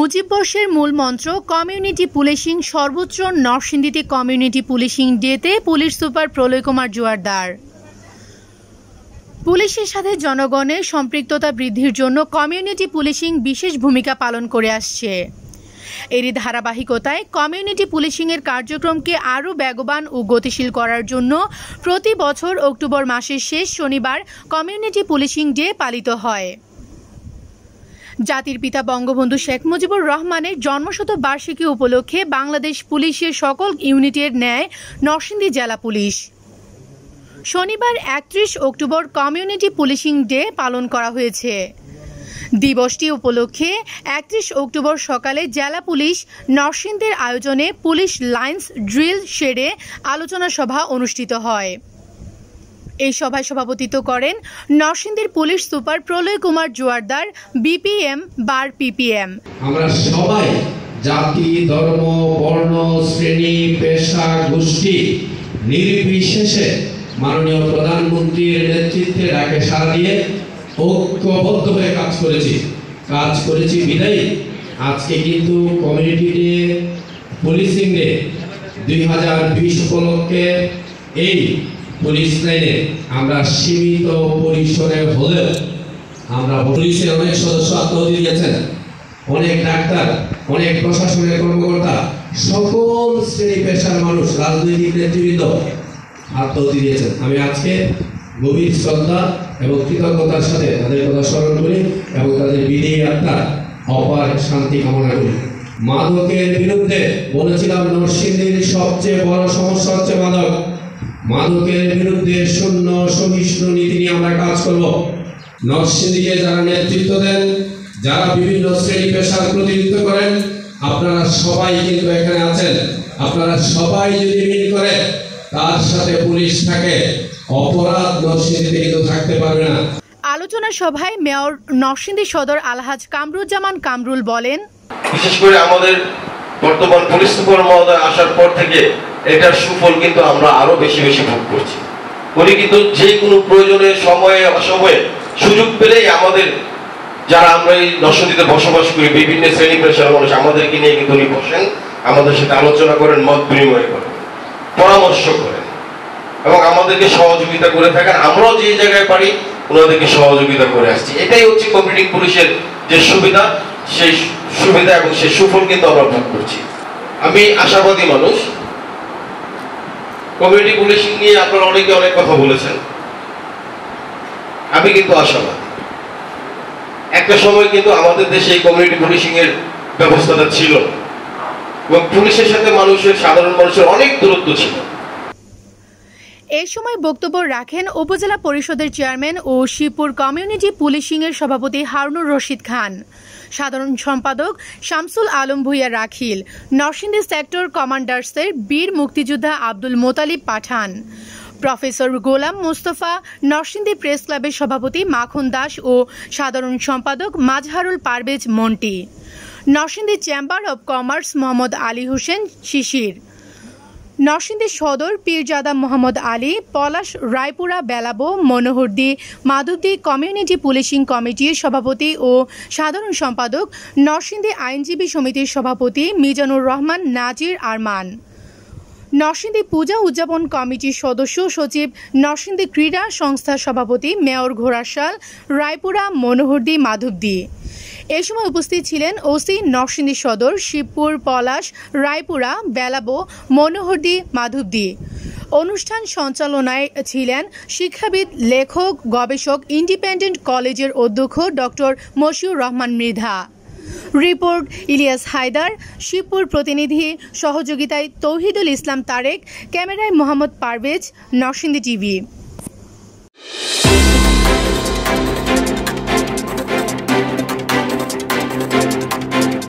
মুজিব বর্ষের মূল মন্ত্র, কমিউনিটি পুলিশিং সর্বোচ্চ নরসিংদীতে কমিউনিটি পুলিশিং ডেতে পুলিশ সুপার প্রলয় কুমার জোয়ারদার। পুলিশের সাথে জনগণের সম্পৃক্ততা বৃদ্ধির জন্য কমিউনিটি পুলিশিং বিশেষ ভূমিকা পালন করে আসছে। এরই ধারাবাহিকতায় কমিউনিটি পুলিশিংয়ের কার্যক্রমকে আরও বেগবান ও গতিশীল করার জন্য প্রতি বছর অক্টোবর মাসের শেষ শনিবার কমিউনিটি পুলিশিং ডে পালিত হয়। জাতির পিতা বঙ্গবন্ধু শেখ মুজিবুর রহমানের জন্মশত বার্ষিকী উপলক্ষে বাংলাদেশ পুলিশের সকল ইউনিটের ন্যায় নরসিংদী জেলা পুলিশ। শনিবার একত্রিশ অক্টোবর কমিউনিটি পুলিশিং ডে পালন করা হয়েছে। দিবসটি উপলক্ষে একত্রিশ অক্টোবর সকালে জেলা পুলিশ নরসিংদীর আয়োজনে পুলিশ লাইন্স, ড্রিল, শেডে আলোচনা সভা অনুষ্ঠিত হয়। এই সভায় সভাপতিত্ব করেন নরসিংদীর police super Prolay Kumar Joardar, BPM, bar PPM. আমরা সবাই জাতি, ধর্ম, বর্ণ, শ্রেণি, পেশা, গোষ্ঠী নির্বিশেষে মাননীয় প্রধানমন্ত্রীর নেতৃত্বে ডাকে সাড়া দিয়ে ঐক্যবদ্ধ হয়ে কাজ করেছি। কাজ করেছি বিদায়ী। আজকে কিন্তু কমিউনিটি ডে পুলিশিং ডে দুই হাজার বিশ উপলক্ষে এই পুলিশ লাইনে আমরা সীমিত পরিসরে হলেও আমরা পুলিশের অনেক সদস্য আত্মহতি দিয়েছেন। অনেক ডাক্তার, অনেক প্রশাসনের কর্মকর্তা, সকল শ্রেণি পেশার মানুষ, রাজনৈতিক নেতৃবৃন্দ আত্মহতি দিয়েছেন। আমি আজকে গভীর শ্রদ্ধা এবং কৃতজ্ঞতার সাথে তাদের কথা স্মরণ করি এবং তাদের বিধি আত্মার অপার শান্তি কামনা করি। মাদকের বিরুদ্ধে বলেছিলাম নরসিংদীর সবচেয়ে বড় সমস্যা হচ্ছে মাদক। মাদকের বিরুদ্ধে শূন্য সহিষ্ণু নীতি নিয়ে আমরা কাজ করব। নরসিংদীকে যারা নেতৃত্ব দেন যারা বিভিন্ন শ্রেণি পেশার প্রতিনিধিত্ব করেন আপনারা সবাই কিন্তু এখানে আছেন। আপনারা সবাই যদি মিল করে তার সাথে পুলিশ থাকে অপরাধ নরসিংদীতে কিন্তু থাকতে পারবে না। আলোচনা সভায় মেয়র নরসিংদী সদর আলহাজ কামরুজ্জামান কামরুল বলেন বিশেষ করে আমাদের বর্তমান পুলিশ সুপার মহোদয় আসার পর থেকে এটার সুফল কিন্তু আমরা আরও বেশি বেশি ভোগ করছি। উনি কিন্তু যে কোনো প্রয়োজনের সময়ে অসময়ে সুযোগ পেলেই আমাদের যারা আমরা এই নরসিংদীতে বসবাস করি, বিভিন্ন শ্রেণি পেশার মানুষ, আমাদেরকে নিয়ে কিন্তু উনি বসেন, আমাদের সাথে আলোচনা করেন, মত বিনিময় করেন, পরামর্শ করেন এবং আমাদেরকে সহযোগিতা করে থাকেন। আমরাও যে জায়গায় পারি, ওনাদেরকে সহযোগিতা করে আসছি। এটাই হচ্ছে কমিউনিটি পুলিশের যে সুবিধা, সেই সুবিধা এবং সেই সুফল কিন্তু আমরা ভোগ করছি। আমি আশাবাদী মানুষ কমিউনিটি পুলিশিং নিয়ে আপনারা অনেকে অনেক কথা বলেছেন। আমি কিন্তু আশাবাদী। একটা সময় কিন্তু আমাদের দেশে এই কমিউনিটি পুলিশিং এর ব্যবস্থাটা ছিল। এবং পুলিশের সাথে মানুষের, সাধারণ মানুষের অনেক দূরত্ব ছিল। এই সময় বক্তব্য রাখেন উপজেলা পরিষদের চেয়ারম্যান ও শিবপুর কমিউনিটি পুলিশিংয়ের সভাপতি হারুনুর রশিদ খান। সাধারণ সম্পাদক শামসুল আলম ভুইয়া রাখিল। নরসিংদী সেক্টর কমান্ডার্সের বীর মুক্তিযোদ্ধা আব্দুল মোতালিব পাঠান। প্রফেসর গোলাম মোস্তফা, নরসিংদী প্রেস ক্লাবের সভাপতি মাখন দাস ও সাধারণ সম্পাদক Mazharul Parvez Monty. Narsingdi chamber of commerce Mohammad Ali Hossain Shishir. Narsingdi Sadar, Pirzada Mohammad Ali, Palash, Raipura, Belabo, Monohardi, Madhabdi community policing কমিটির সভাপতি ও সাধারণ সম্পাদক, নরসিংদী আইনজীবী সমিতির সভাপতি মিজানুর রহমান, নাজির আরমান। নরসিংদী পূজা উদযাপন কমিটির সদস্য সচিব নরসিংদী ক্রীড়া সংস্থার সভাপতি মেয়র ঘোড়াশাল, রায়পুরা, মনোহরদি, মাধবদী। এ সময় উপস্থিত ছিলেন ওসি নরসিংদী সদর, শিবপুর, পলাশ, রায়পুরা, বেলাবো, মনোহরদি, মাধবদী। অনুষ্ঠান সঞ্চালনায় ছিলেন শিক্ষাবিদ, লেখক, গবেষক, ইন্ডিপেন্ডেন্ট কলেজের অধ্যক্ষ ডক্টর মশিউর রহমান মৃধা। রিপোর্ট ইলিয়াস হায়দার, শিবপুর প্রতিনিধি সহযোগিতায় তৌহিদুল ইসলাম তারেক, ক্যামেরায় মোহাম্মদ পারভেজ, নরসিংদী টিভি।